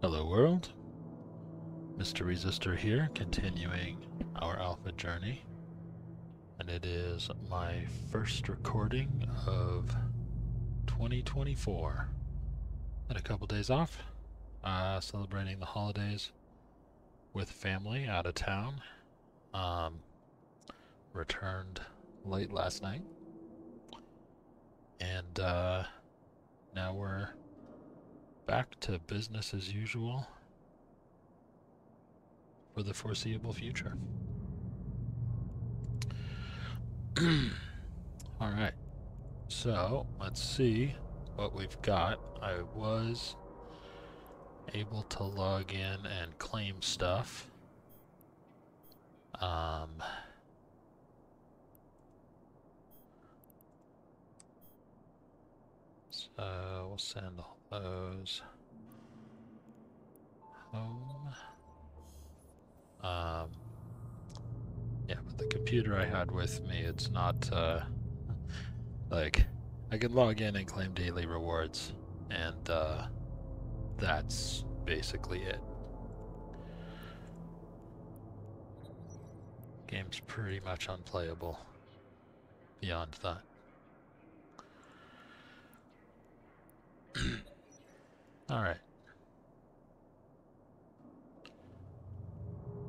Hello world, Mr. Resistor here, continuing our alpha journey. And it is my first recording of 2024. Had a couple days off, uh, celebrating the holidays with family out of town. Um, returned late last night. And uh, now we're back to business as usual for the foreseeable future. All right. So let's see what we've got. I was able to log in and claim stuff. Um, so we'll send all those home. Um, yeah, but the computer I had with me, it's not, uh, like, I can log in and claim daily rewards, and, uh, that's basically it. Game's pretty much unplayable beyond that. Alright.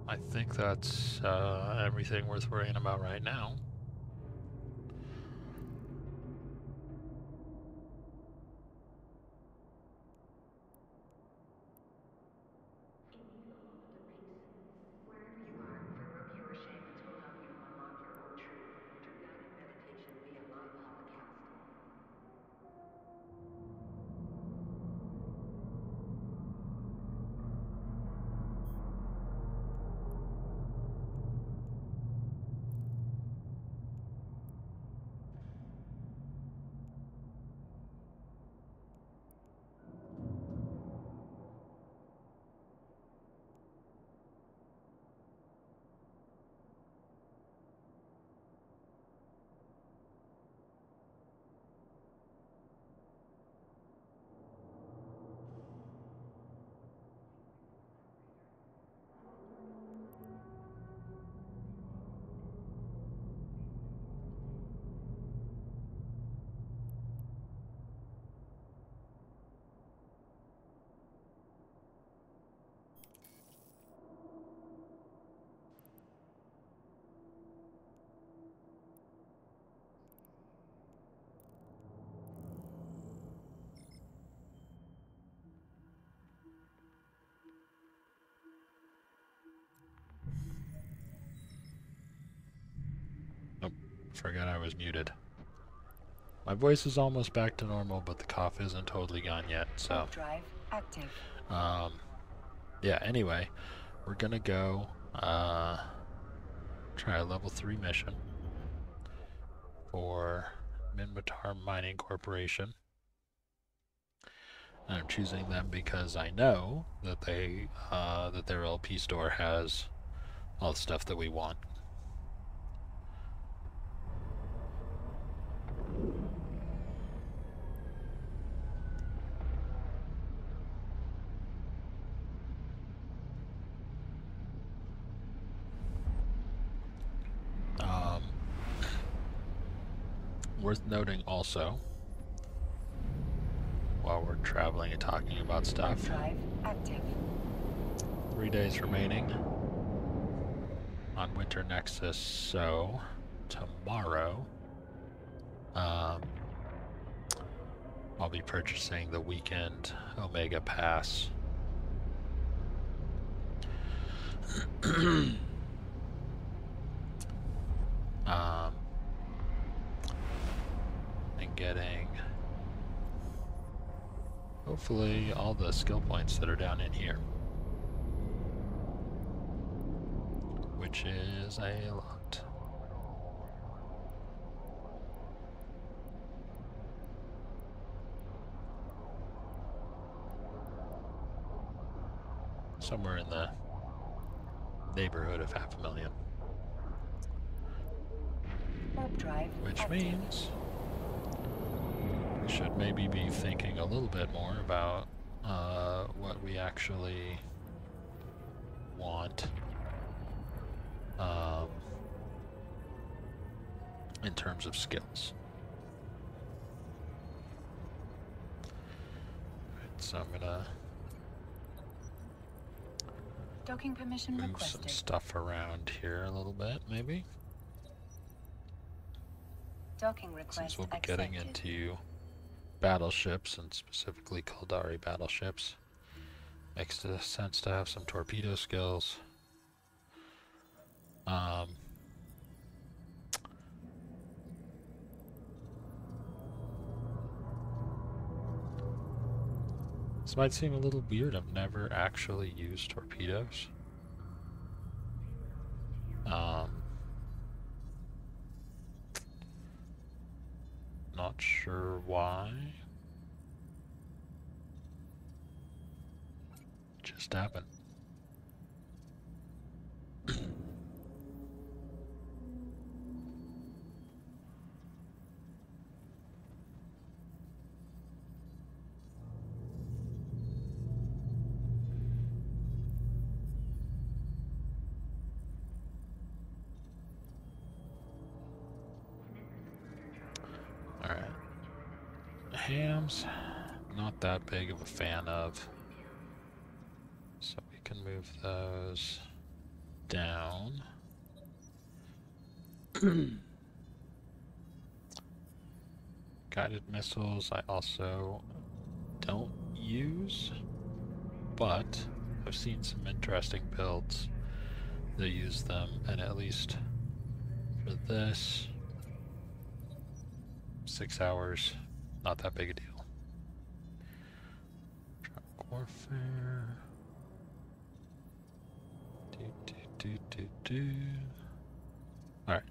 I think that's uh, everything worth worrying about right now. Forgot I was muted. My voice is almost back to normal, but the cough isn't totally gone yet, so. Drive active. Um, yeah, anyway, we're gonna go, uh, try a level 3 mission for Minmatar Mining Corporation. I'm choosing them because I know that they, uh, that their LP store has all the stuff that we want. Um, worth noting also, while we're traveling and talking about stuff, three days remaining on Winter Nexus, so tomorrow um, I'll be purchasing the weekend Omega Pass. um, getting hopefully all the skill points that are down in here. Which is a lot. Somewhere in the neighborhood of half a million. Drive Which means should maybe be thinking a little bit more about uh, what we actually want um, in terms of skills. Right, so I'm gonna Docking permission move some stuff around here a little bit, maybe. Docking request Since we'll be accepted. getting into battleships and specifically Caldari battleships, makes sense to have some torpedo skills. Um, this might seem a little weird. I've never actually used torpedoes. Sure why. Just happened. Hams, not that big of a fan of. So we can move those down. Guided missiles I also don't use, but I've seen some interesting builds that use them, and at least for this, six hours, not that big a deal. Truck warfare. Do, do, do, do, do. Alright.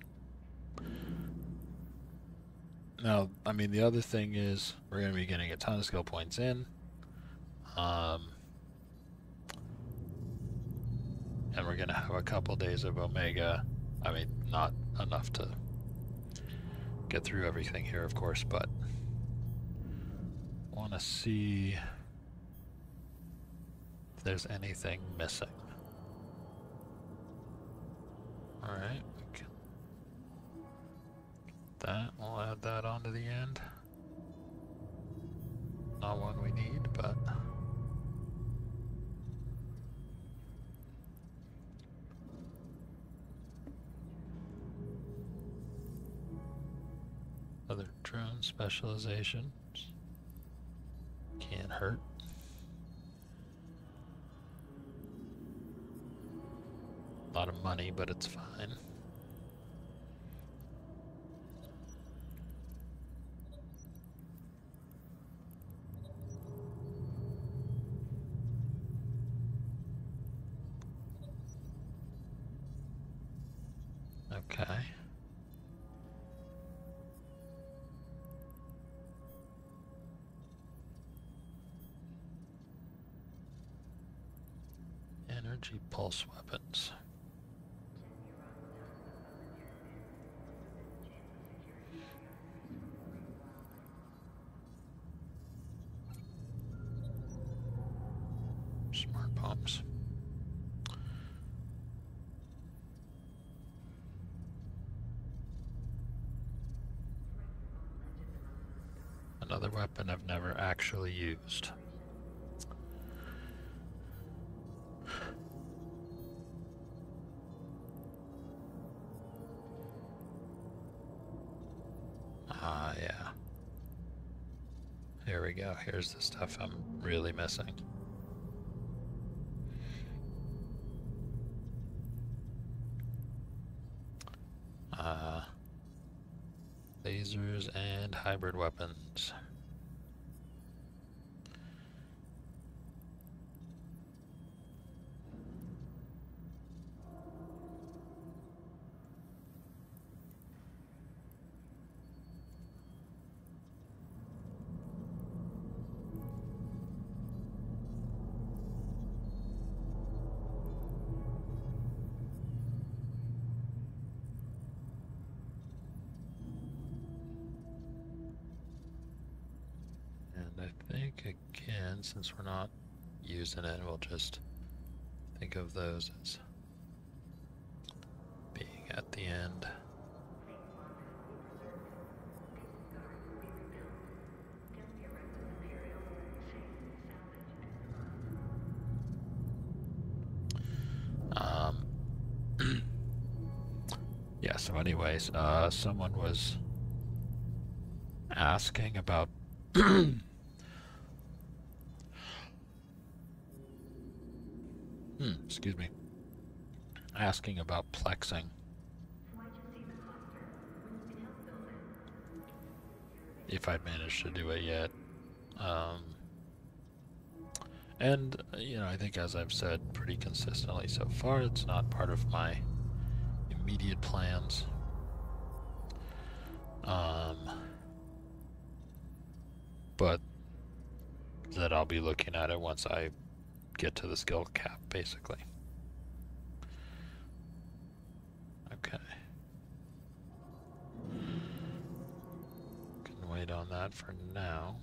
Now, I mean, the other thing is we're going to be getting a ton of skill points in. Um, and we're going to have a couple days of Omega. I mean, not enough to get through everything here, of course, but want to see if there's anything missing. Alright, we can that, we'll add that onto the end. Not one we need, but other drone specializations can't hurt. A lot of money, but it's fine. Energy pulse weapons. Smartbombs. Another weapon I've never actually used. Here's the stuff I'm really missing. Since we're not using it. We'll just think of those as being at the end. Um, yeah, so anyways, uh, someone was asking about hmm, excuse me. Asking about plexing. If I'd managed to do it yet. Um, and, uh, you know, I think as I've said pretty consistently so far, it's not part of my immediate plans. Um, but that I'll be looking at it once I get to the skill cap, basically. Okay. Can wait on that for now.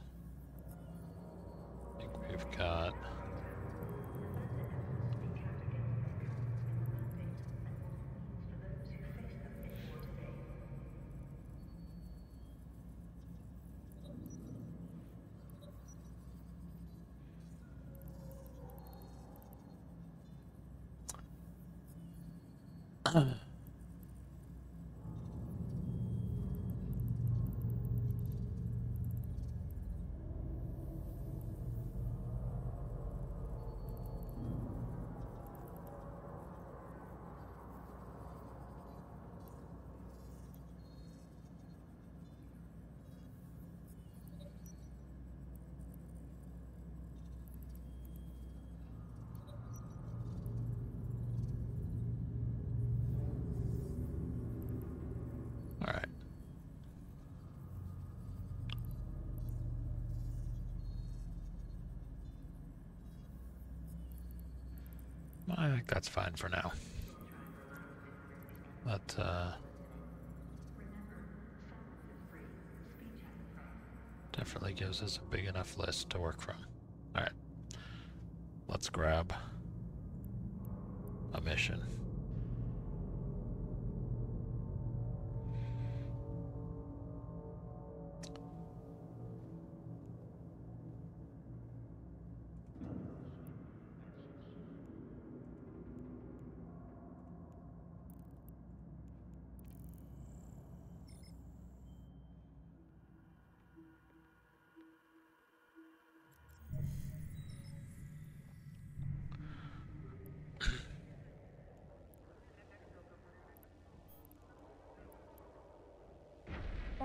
I think we've got... think that's fine for now. But, uh... Definitely gives us a big enough list to work from. Alright. Let's grab a mission.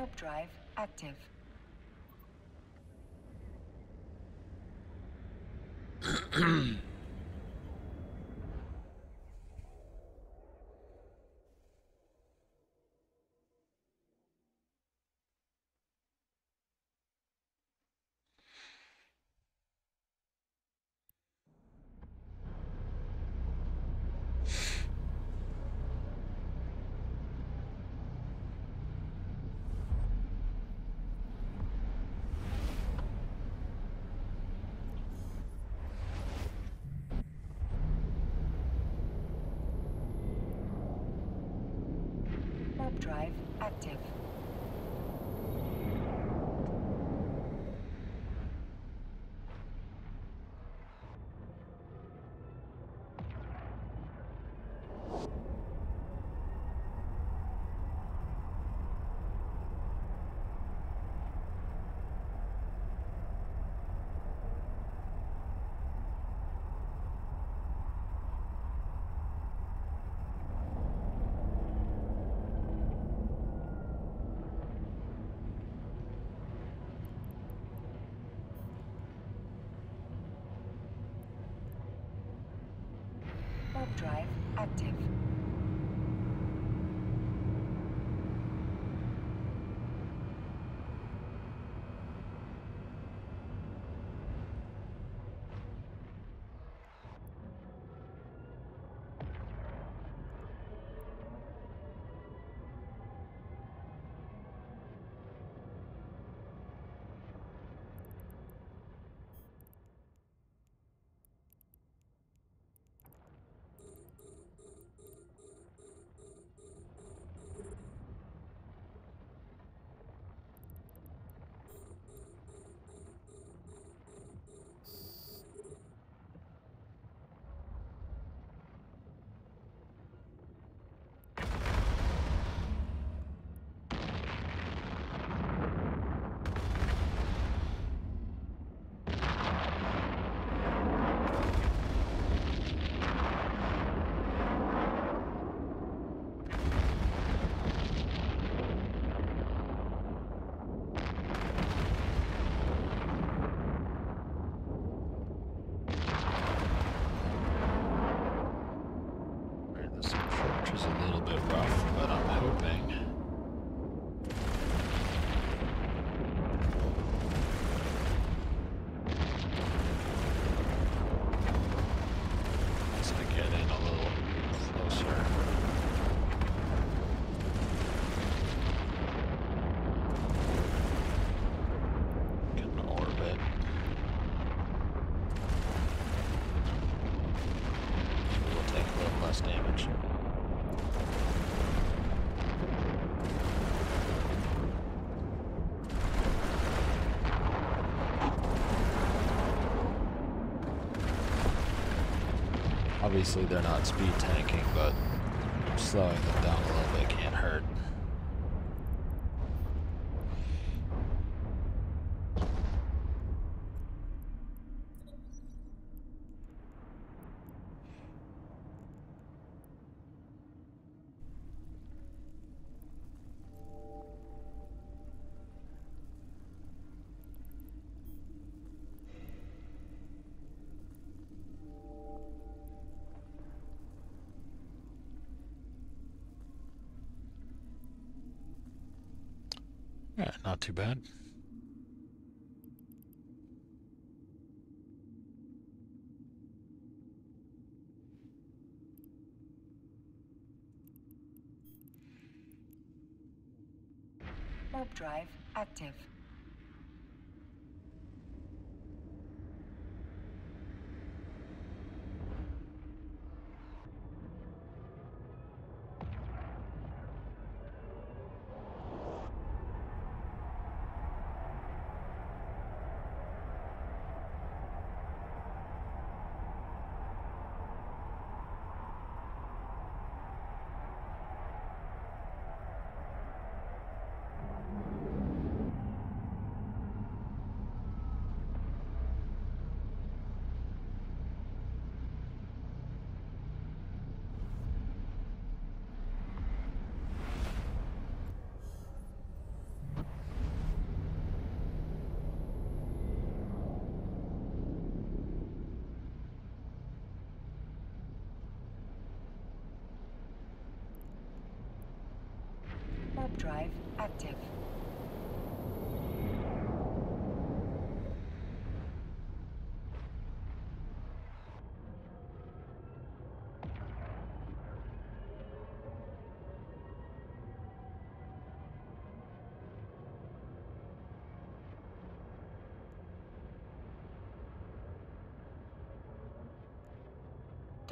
Warp drive active. drive active. Warp drive active. Obviously, they're not speed tanking, but slowing them down Yeah, not too bad. Warp drive active. Warp drive active.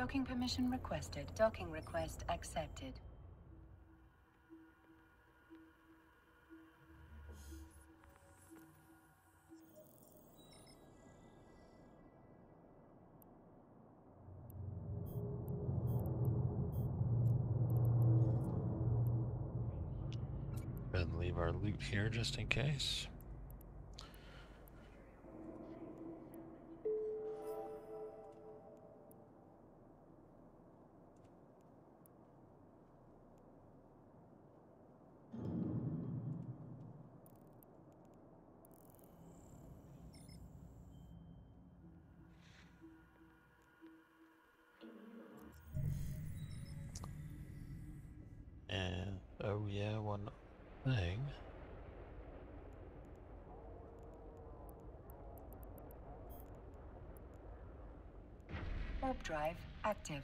Docking permission requested. Docking request accepted. Then leave our loot here just in case. Drive active.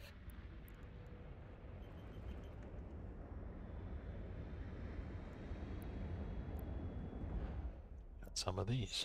Got some of these.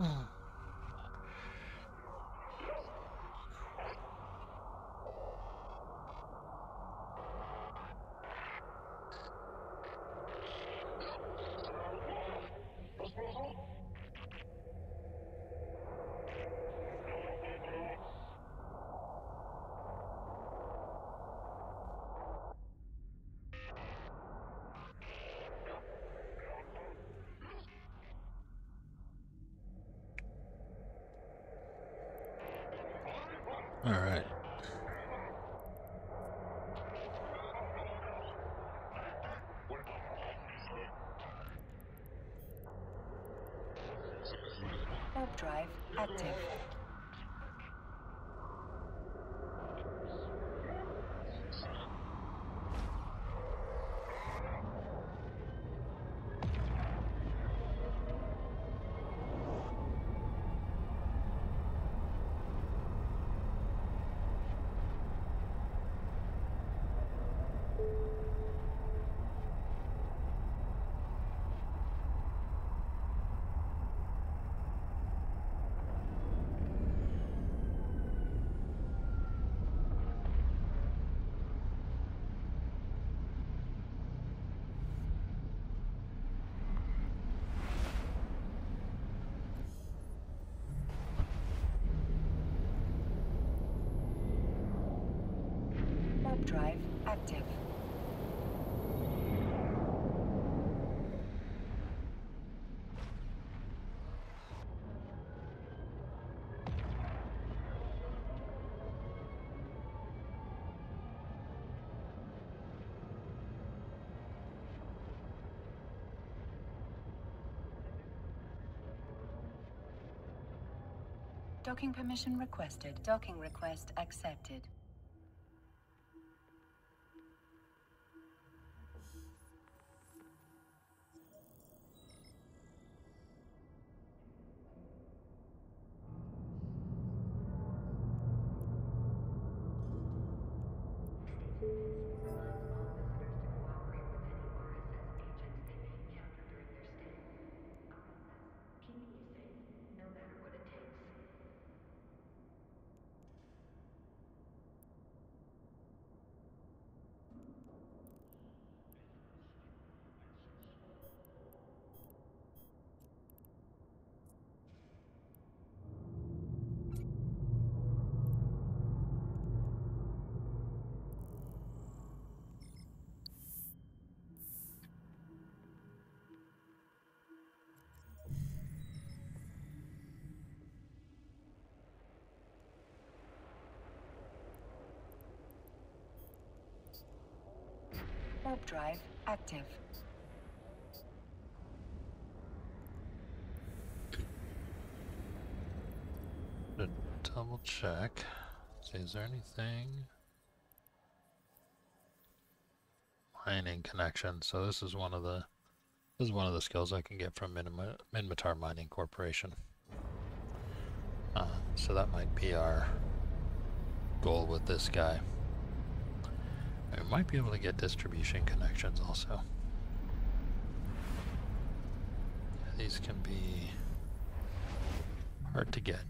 Oh. All right. Drive active. Warp drive active. Docking permission requested. Docking request accepted. Drive active. To double check. See, is there anything? Mining connection. So this is one of the this is one of the skills I can get from Minmatar Mining Corporation. Uh, so that might be our goal with this guy. We might be able to get distribution connections also. These can be hard to get.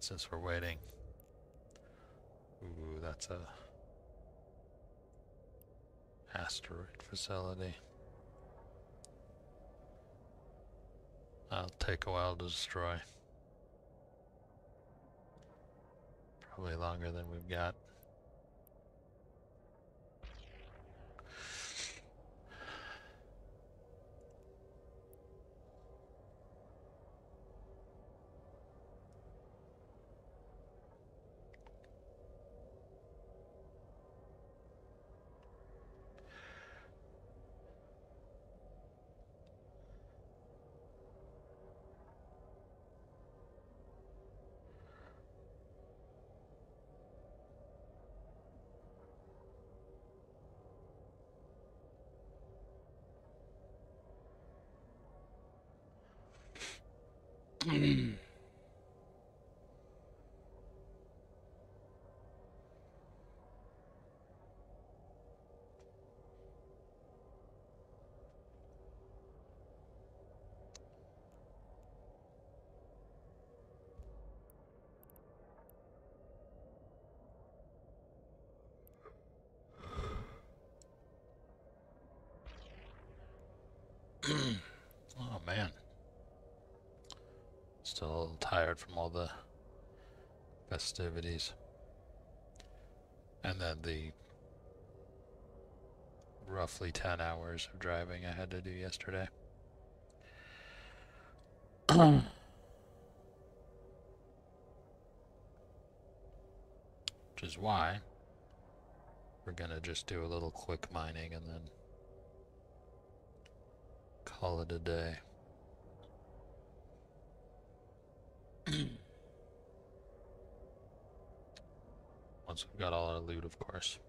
Since we're waiting. Ooh, that's a asteroid facility. That'll take a while to destroy. Probably longer than we've got. oh man. Still a little tired from all the festivities. And then the roughly 10 hours of driving I had to do yesterday. Which is why we're gonna just do a little quick mining and then call it a day. Once we've got all our loot, of course.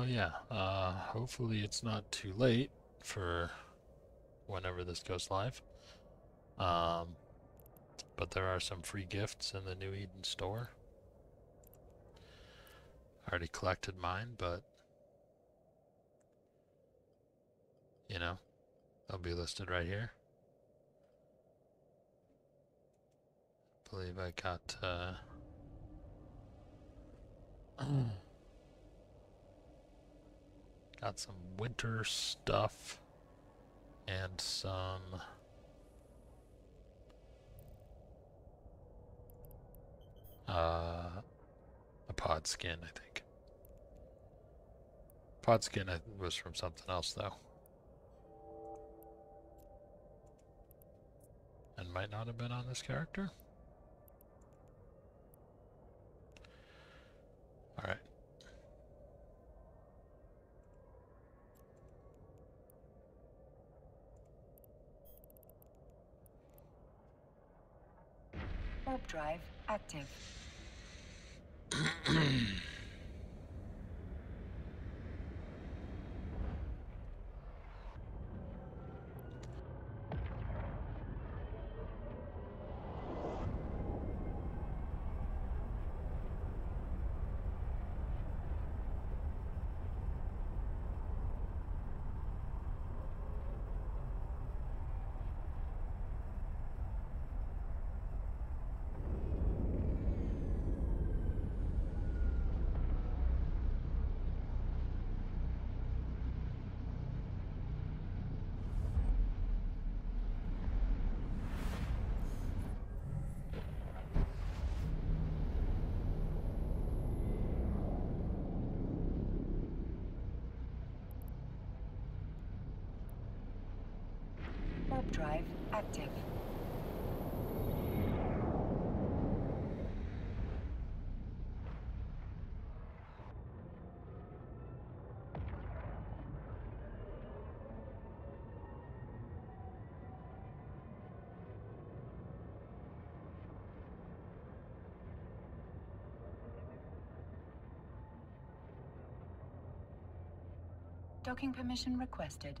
Oh yeah, uh, hopefully it's not too late for whenever this goes live. Um, but there are some free gifts in the New Eden store. I already collected mine, but you know, they'll be listed right here. I believe I got uh Got some winter stuff and some uh, a pod skin, I think. Pod skin was from something else though. And might not have been on this character. Alright. Warp drive active. Docking permission requested.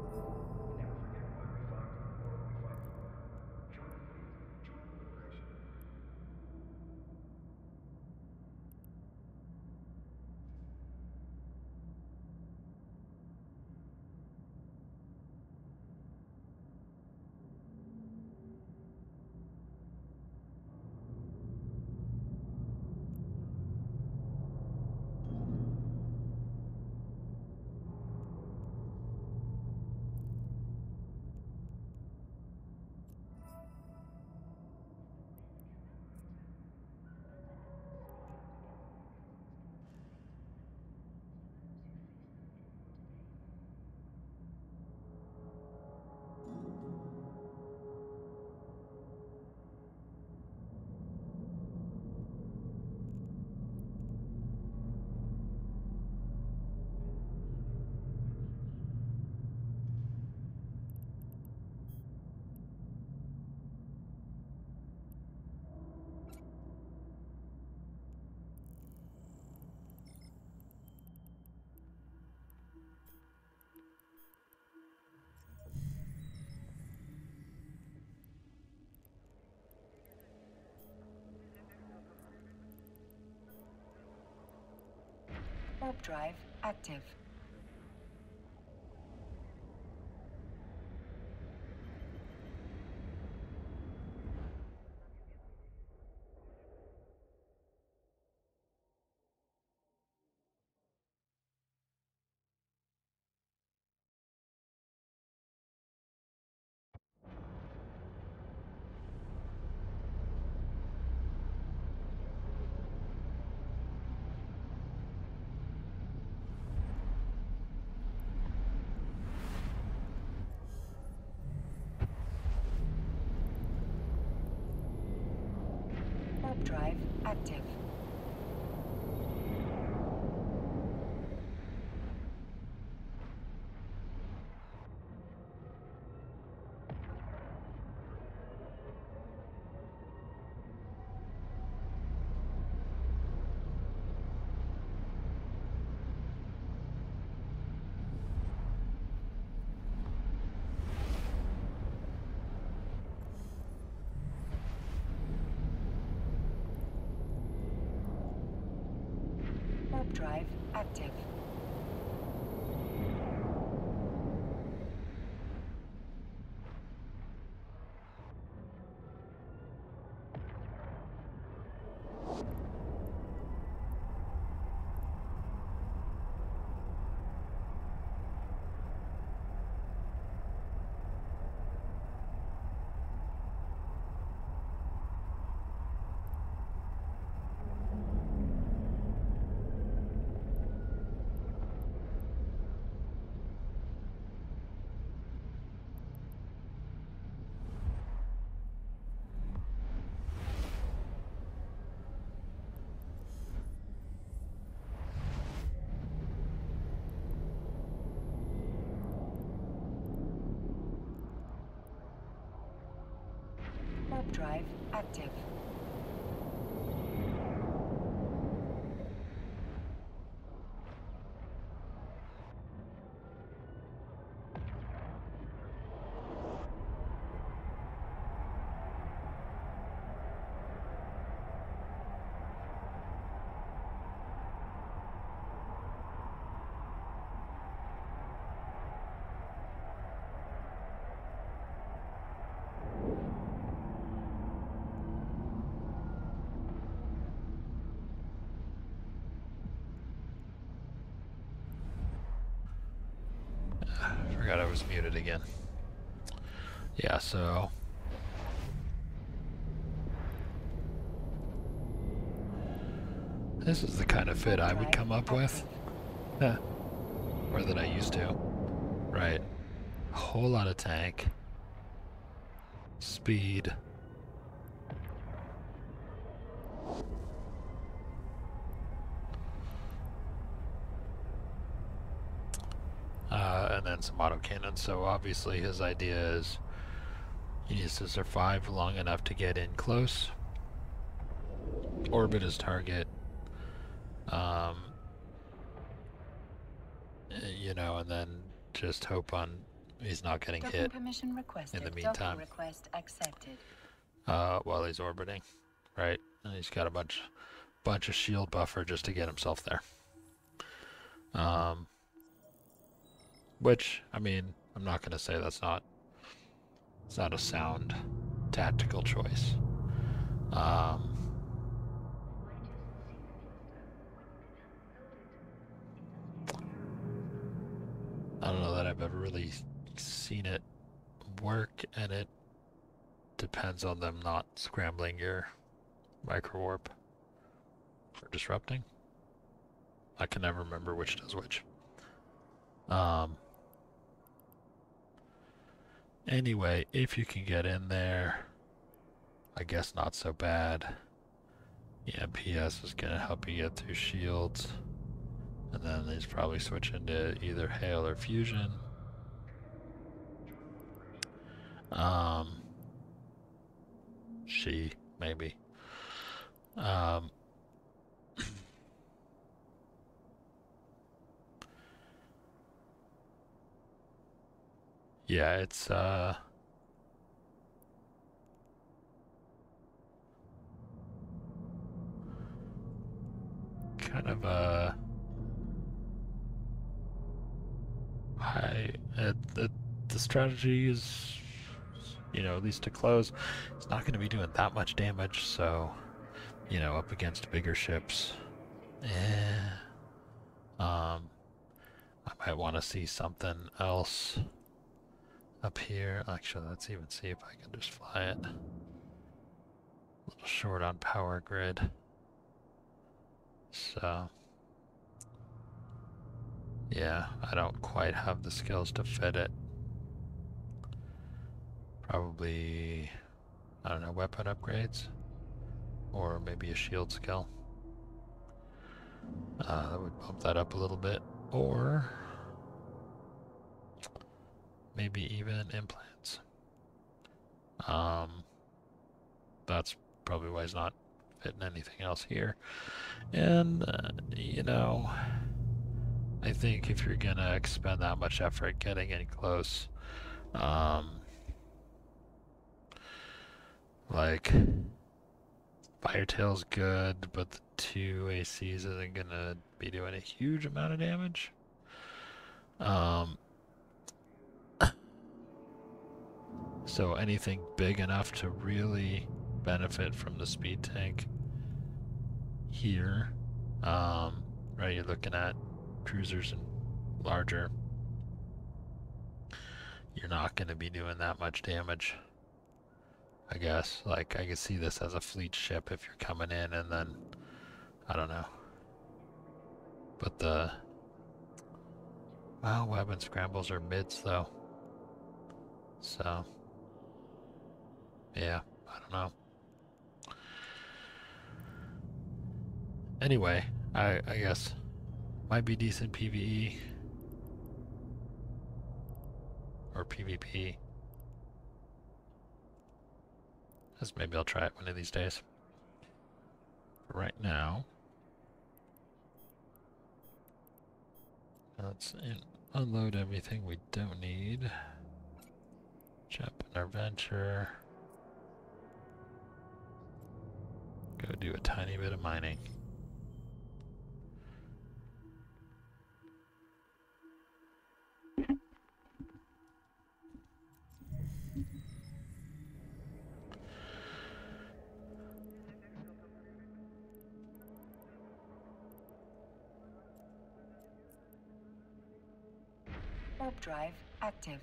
Warp drive active. Warp drive active. Warp drive active. Drive active. Forgot I was muted again. Yeah, so This is the kind of fit I would come up with. Yeah. Or that I used to. Right. Whole lot of tank. Speed. Then some autocannon. So obviously his idea is he needs to survive long enough to get in close, orbit his target, um, you know, and then just hope on he's not getting Docking hit permission requested. in the Docking meantime. request accepted. uh, while he's orbiting, right? And he's got a bunch, bunch of shield buffer just to get himself there. Um, which I mean, I'm not going to say that's not, it's not a sound tactical choice. Um, I don't know that I've ever really seen it work, and it depends on them not scrambling your micro warp or disrupting. I can never remember which does which. Um. Anyway, if you can get in there, I guess not so bad. EMPS is gonna help you get through shields. And then he's probably switching to either hail or fusion. Um, she maybe. Um, yeah, it's uh. Kind of uh I uh, the the strategy is, you know, at least to close, it's not going to be doing that much damage. So, you know, up against bigger ships, eh. Um, I might want to see something else up here. Actually, let's even see if I can just fly it. A little short on power grid. So. Yeah, I don't quite have the skills to fit it. Probably, I don't know, weapon upgrades? Or maybe a shield skill. Uh, that would bump that up a little bit. Or maybe even implants. Um, that's probably why he's not fitting anything else here. And, uh, you know, I think if you're gonna expend that much effort getting in close, um, like Firetail's good, but the two ACs isn't gonna be doing a huge amount of damage. Um, so anything big enough to really benefit from the speed tank here, um, right? You're looking at cruisers and larger, you're not going to be doing that much damage. I guess. Like, I could see this as a fleet ship if you're coming in and then, I don't know. But the, well, warp scramblers are mids though. So, yeah, I don't know. Anyway, I, I guess might be decent PvE or PvP. As maybe I'll try it one of these days. For right now, let's unload everything we don't need. Jump in our venture. Go do a tiny bit of mining. Drive active.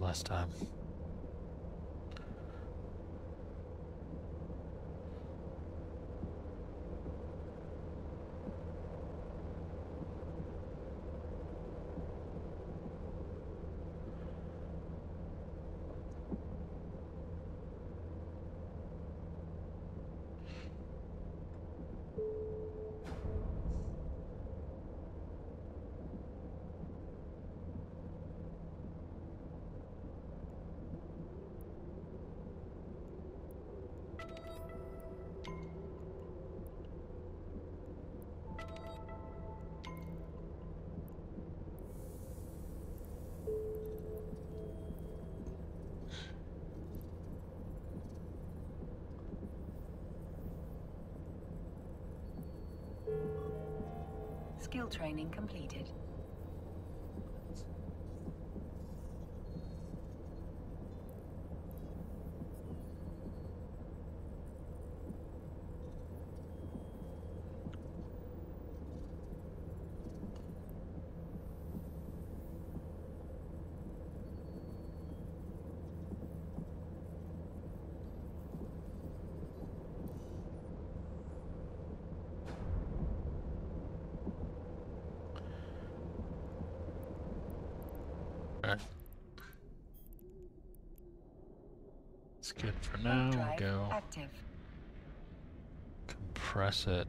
Last time. Training completed. Alright. It's good for now. Go compress it.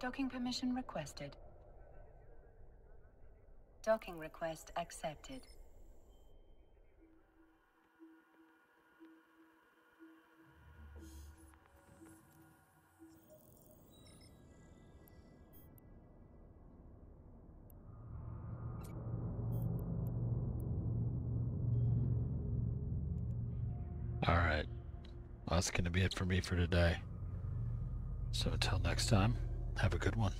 Docking permission requested. Docking request accepted. Alright. Well, that's going to be it for me for today. So until next time, have a good one.